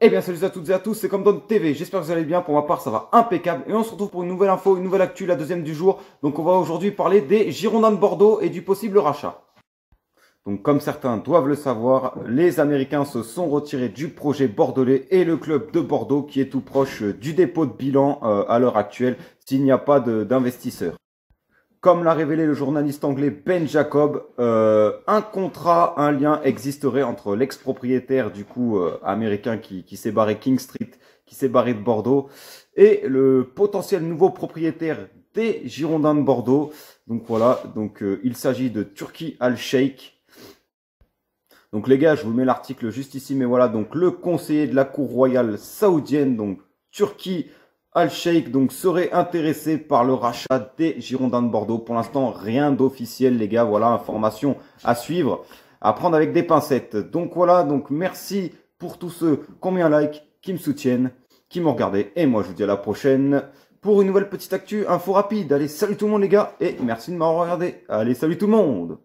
Eh bien salut à toutes et à tous, c'est comme Don TV, j'espère que vous allez bien, pour ma part ça va impeccable et on se retrouve pour une nouvelle info, une nouvelle actu, la deuxième du jour. Donc on va aujourd'hui parler des Girondins de Bordeaux et du possible rachat. Donc comme certains doivent le savoir, les Américains se sont retirés du projet bordelais et le club de Bordeaux qui est tout proche du dépôt de bilan euh, à l'heure actuelle s'il n'y a pas d'investisseurs. Comme l'a révélé le journaliste anglais Ben Jacob, euh, un contrat, un lien existerait entre l'ex-propriétaire du coup euh, américain qui, s'est barré King Street, qui s'est barré de Bordeaux, et le potentiel nouveau propriétaire des Girondins de Bordeaux. Donc voilà, euh, il s'agit de Turkey Al Sheikh. Donc les gars, je vous mets l'article juste ici, mais voilà, donc le conseiller de la cour royale saoudienne, donc Turquie Al-Sheikh donc serait intéressé par le rachat des Girondins de Bordeaux. Pour l'instant, rien d'officiel, les gars. Voilà, information à suivre, à prendre avec des pincettes. Donc voilà, donc merci pour tous ceux qui ont qui me soutiennent, qui m'ont regardé. Et moi, je vous dis à la prochaine pour une nouvelle petite actu, info rapide. Allez, salut tout le monde, les gars, et merci de m'avoir regardé. Allez, salut tout le monde